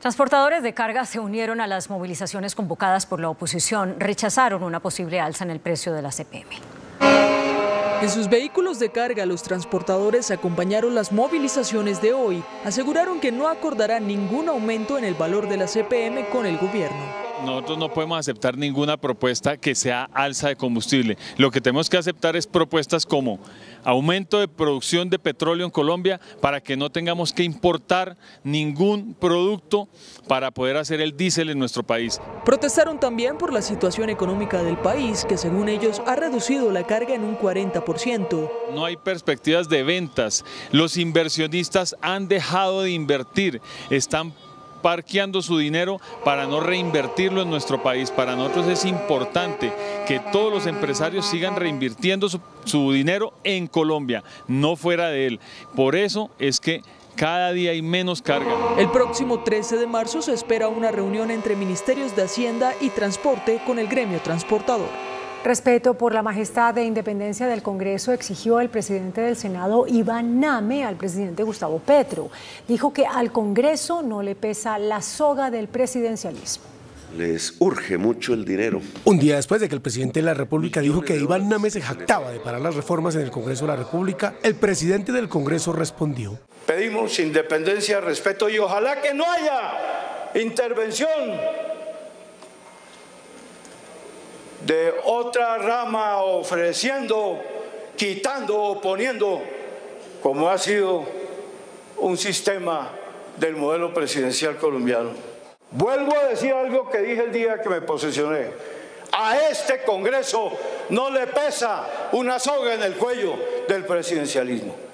Transportadores de carga se unieron a las movilizaciones convocadas por la oposición. Rechazaron una posible alza en el precio de la CPM. En sus vehículos de carga, los transportadores acompañaron las movilizaciones de hoy. Aseguraron que no acordarán ningún aumento en el valor de la CPM con el gobierno. Nosotros no podemos aceptar ninguna propuesta que sea alza de combustible. Lo que tenemos que aceptar es propuestas como aumento de producción de petróleo en Colombia para que no tengamos que importar ningún producto para poder hacer el diésel en nuestro país. Protestaron también por la situación económica del país, que según ellos ha reducido la carga en un 40%. No hay perspectivas de ventas. Los inversionistas han dejado de invertir, están parqueando su dinero para no reinvertirlo en nuestro país. Para nosotros es importante que todos los empresarios sigan reinvirtiendo su, dinero en Colombia, no fuera de él. Por eso es que cada día hay menos carga. El próximo 13 de marzo se espera una reunión entre ministerios de Hacienda y Transporte con el gremio transportador. Respeto por la majestad e independencia del Congreso exigió el presidente del Senado, Iván Name, al presidente Gustavo Petro. Dijo que al Congreso no le pesa la soga del presidencialismo. Les urge mucho el dinero. Un día después de que el presidente de la República dijo que Iván Name se jactaba de parar las reformas en el Congreso de la República, el presidente del Congreso respondió. Pedimos independencia, respeto y ojalá que no haya intervención de otra rama ofreciendo, quitando o poniendo, como ha sido un sistema del modelo presidencial colombiano. Vuelvo a decir algo que dije el día que me posesioné. A este Congreso no le pesa una soga en el cuello del presidencialismo.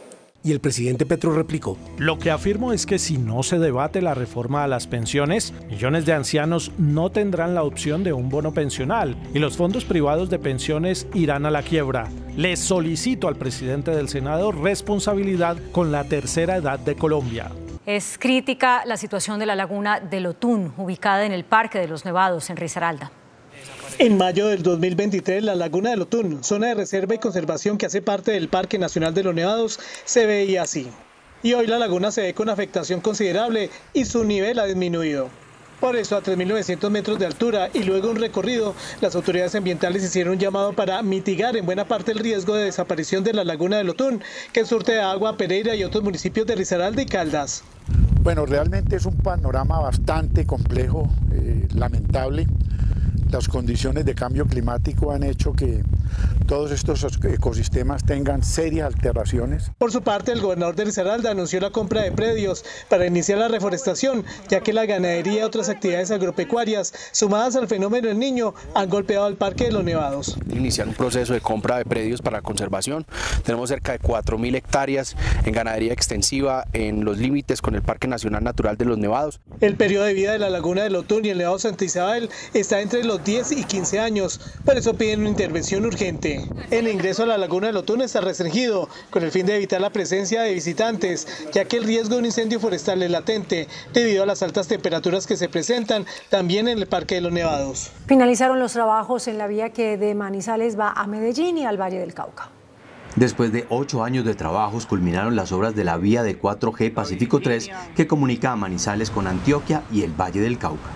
Y el presidente Petro replicó. Lo que afirmo es que si no se debate la reforma a las pensiones, millones de ancianos no tendrán la opción de un bono pensional y los fondos privados de pensiones irán a la quiebra. Le solicito al presidente del Senado responsabilidad con la tercera edad de Colombia. Es crítica la situación de la laguna de Lotún, ubicada en el Parque de los Nevados, en Risaralda. En mayo del 2023, la Laguna de Lotún, zona de reserva y conservación que hace parte del Parque Nacional de los Nevados, se veía así. Y hoy la laguna se ve con afectación considerable y su nivel ha disminuido. Por eso, a 3.900 metros de altura y luego un recorrido, las autoridades ambientales hicieron un llamado para mitigar en buena parte el riesgo de desaparición de la laguna de Lotún, que surte de agua a Pereira y otros municipios de Risaralda y Caldas. Bueno, realmente es un panorama bastante complejo, eh, lamentable las condiciones de cambio climático han hecho que todos estos ecosistemas tengan serias alteraciones. Por su parte, el gobernador de Risaralda anunció la compra de predios para iniciar la reforestación, ya que la ganadería y otras actividades agropecuarias, sumadas al fenómeno del niño, han golpeado al Parque de los Nevados. Iniciar un proceso de compra de predios para conservación. Tenemos cerca de 4.000 hectáreas en ganadería extensiva en los límites con el Parque Nacional Natural de los Nevados. El periodo de vida de la laguna de Lotún y el Nevado Santa Isabel está entre los 10 y 15 años, por eso piden una intervención urgente. El ingreso a la laguna de Lotún está restringido, con el fin de evitar la presencia de visitantes, ya que el riesgo de un incendio forestal es latente, debido a las altas temperaturas que se presentan también en el Parque de los Nevados. Finalizaron los trabajos en la vía que de Manizales va a Medellín y al Valle del Cauca. Después de ocho años de trabajos, culminaron las obras de la vía de 4G Pacífico 3 que comunica a Manizales con Antioquia y el Valle del Cauca.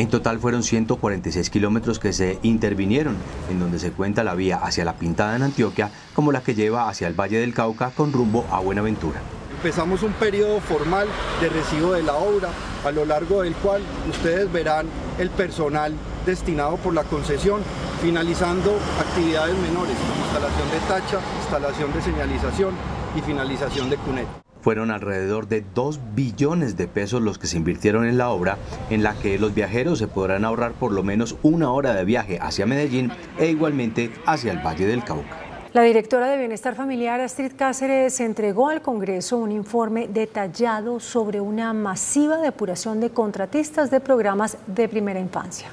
En total fueron 146 kilómetros que se intervinieron, en donde se cuenta la vía hacia La Pintada en Antioquia como la que lleva hacia el Valle del Cauca con rumbo a Buenaventura. Empezamos un periodo formal de recibo de la obra, a lo largo del cual ustedes verán el personal destinado por la concesión, finalizando actividades menores, como instalación de tacha, instalación de señalización y finalización de cuneta. Fueron alrededor de 2 billones de pesos los que se invirtieron en la obra, en la que los viajeros se podrán ahorrar por lo menos una hora de viaje hacia Medellín e igualmente hacia el Valle del Cauca. La directora de Bienestar Familiar, Astrid Cáceres, entregó al Congreso un informe detallado sobre una masiva depuración de contratistas de programas de primera infancia.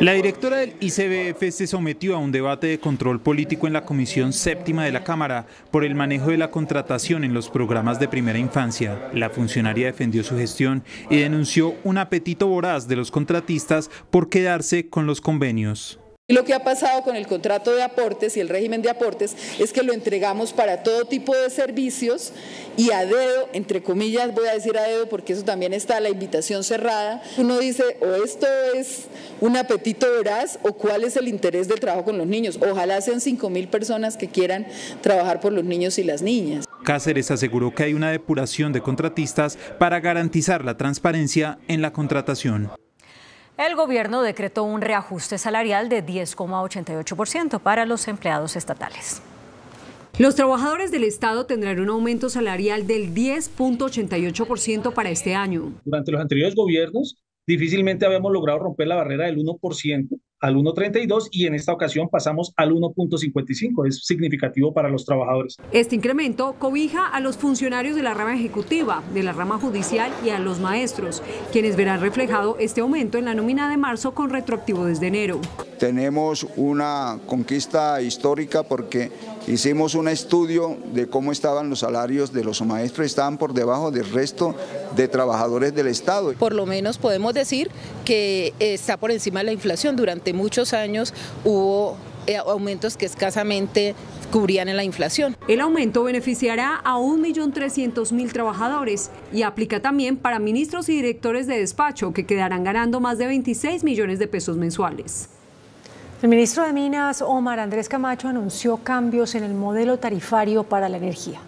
La directora del ICBF se sometió a un debate de control político en la Comisión Séptima de la Cámara por el manejo de la contratación en los programas de primera infancia. La funcionaria defendió su gestión y denunció un apetito voraz de los contratistas por quedarse con los convenios. Y lo que ha pasado con el contrato de aportes y el régimen de aportes es que lo entregamos para todo tipo de servicios y a dedo, entre comillas voy a decir a dedo porque eso también está la invitación cerrada. Uno dice o esto es un apetito veraz o cuál es el interés del trabajo con los niños. Ojalá sean 5 mil personas que quieran trabajar por los niños y las niñas. Cáceres aseguró que hay una depuración de contratistas para garantizar la transparencia en la contratación. El gobierno decretó un reajuste salarial de 10,88% para los empleados estatales. Los trabajadores del Estado tendrán un aumento salarial del 10.88% para este año. Durante los anteriores gobiernos, difícilmente habíamos logrado romper la barrera del 1% al 1.32 y en esta ocasión pasamos al 1.55. Es significativo para los trabajadores. Este incremento cobija a los funcionarios de la rama ejecutiva, de la rama judicial y a los maestros, quienes verán reflejado este aumento en la nómina de marzo con retroactivo desde enero. Tenemos una conquista histórica porque hicimos un estudio de cómo estaban los salarios de los maestros, estaban por debajo del resto de trabajadores del Estado. Por lo menos podemos decir que está por encima de la inflación durante muchos años hubo eh, aumentos que escasamente cubrían en la inflación. El aumento beneficiará a 1.300.000 trabajadores y aplica también para ministros y directores de despacho que quedarán ganando más de 26 millones de pesos mensuales. El ministro de Minas, Omar Andrés Camacho, anunció cambios en el modelo tarifario para la energía.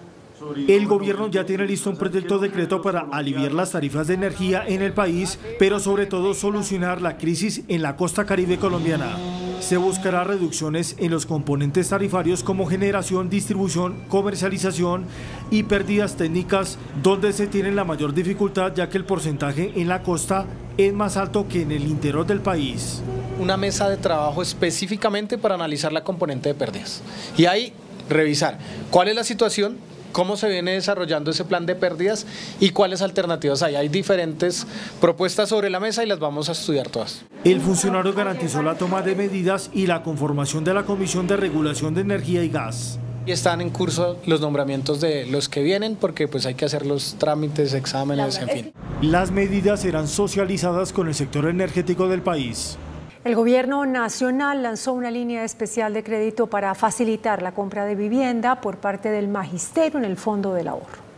El gobierno ya tiene listo un proyecto de decreto para aliviar las tarifas de energía en el país, pero sobre todo solucionar la crisis en la costa caribe colombiana. Se buscará reducciones en los componentes tarifarios como generación, distribución, comercialización y pérdidas técnicas, donde se tiene la mayor dificultad ya que el porcentaje en la costa es más alto que en el interior del país. Una mesa de trabajo específicamente para analizar la componente de pérdidas. Y ahí revisar cuál es la situación cómo se viene desarrollando ese plan de pérdidas y cuáles alternativas hay. Hay diferentes propuestas sobre la mesa y las vamos a estudiar todas. El funcionario garantizó la toma de medidas y la conformación de la Comisión de Regulación de Energía y Gas. Y están en curso los nombramientos de los que vienen porque pues hay que hacer los trámites, exámenes, en fin. Las medidas serán socializadas con el sector energético del país. El gobierno nacional lanzó una línea especial de crédito para facilitar la compra de vivienda por parte del magisterio en el Fondo del Ahorro.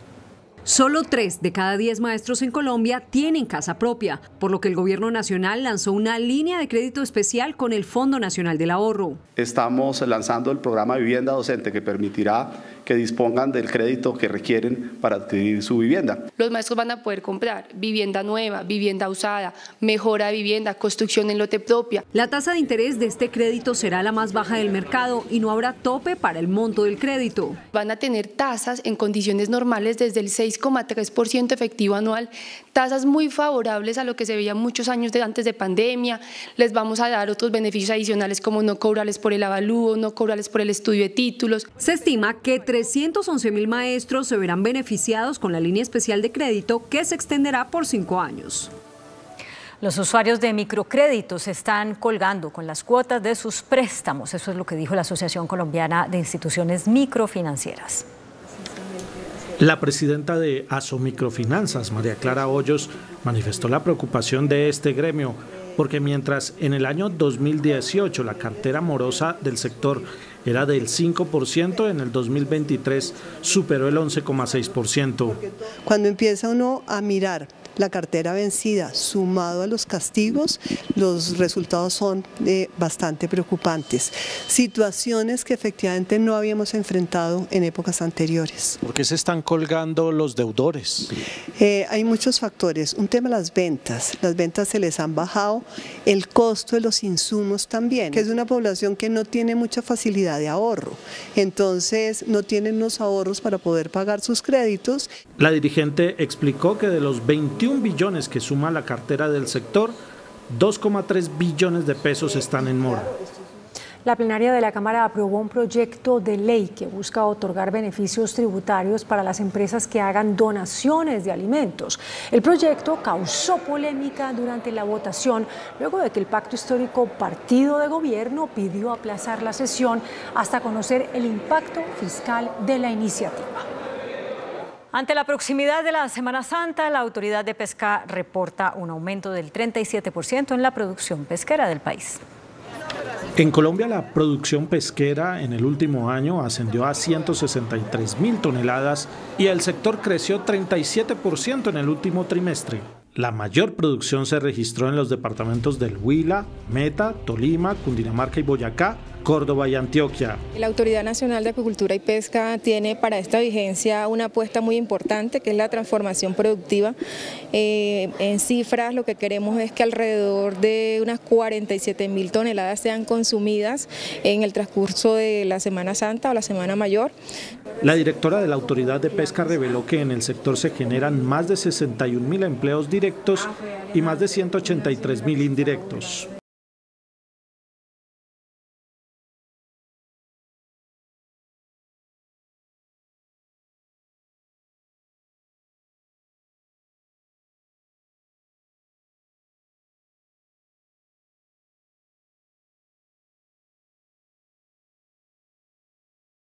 Solo tres de cada diez maestros en Colombia tienen casa propia, por lo que el Gobierno Nacional lanzó una línea de crédito especial con el Fondo Nacional del Ahorro. Estamos lanzando el programa Vivienda Docente que permitirá que dispongan del crédito que requieren para adquirir su vivienda. Los maestros van a poder comprar vivienda nueva, vivienda usada, mejora de vivienda, construcción en lote propia. La tasa de interés de este crédito será la más baja del mercado y no habrá tope para el monto del crédito. Van a tener tasas en condiciones normales desde el 6,3% efectivo anual, tasas muy favorables a lo que se veía muchos años de antes de pandemia. Les vamos a dar otros beneficios adicionales como no cobrarles por el avalúo, no cobrarles por el estudio de títulos. Se estima que 311 mil maestros se verán beneficiados con la línea especial de crédito que se extenderá por cinco años. Los usuarios de microcréditos están colgando con las cuotas de sus préstamos. Eso es lo que dijo la Asociación Colombiana de Instituciones Microfinancieras. La presidenta de ASO Microfinanzas, María Clara Hoyos, manifestó la preocupación de este gremio porque mientras en el año 2018 la cartera morosa del sector era del 5%, en el 2023 superó el 11,6%. Cuando empieza uno a mirar la cartera vencida sumado a los castigos, los resultados son eh, bastante preocupantes. Situaciones que efectivamente no habíamos enfrentado en épocas anteriores. ¿Por qué se están colgando los deudores? Eh, hay muchos factores. Un tema las ventas. Las ventas se les han bajado. El costo de los insumos también, que es una población que no tiene mucha facilidad de ahorro. Entonces no tienen los ahorros para poder pagar sus créditos. La dirigente explicó que de los 21 billones que suma la cartera del sector, 2,3 billones de pesos están en mora. La plenaria de la Cámara aprobó un proyecto de ley que busca otorgar beneficios tributarios para las empresas que hagan donaciones de alimentos. El proyecto causó polémica durante la votación luego de que el Pacto Histórico Partido de Gobierno pidió aplazar la sesión hasta conocer el impacto fiscal de la iniciativa. Ante la proximidad de la Semana Santa, la Autoridad de Pesca reporta un aumento del 37% en la producción pesquera del país. En Colombia la producción pesquera en el último año ascendió a 163 mil toneladas y el sector creció 37% en el último trimestre. La mayor producción se registró en los departamentos del Huila, Meta, Tolima, Cundinamarca y Boyacá, Córdoba y Antioquia. La Autoridad Nacional de Acuicultura y Pesca tiene para esta vigencia una apuesta muy importante que es la transformación productiva. Eh, en cifras lo que queremos es que alrededor de unas 47 mil toneladas sean consumidas en el transcurso de la Semana Santa o la Semana Mayor. La directora de la Autoridad de Pesca reveló que en el sector se generan más de 61 mil empleos directos y más de 183 mil indirectos.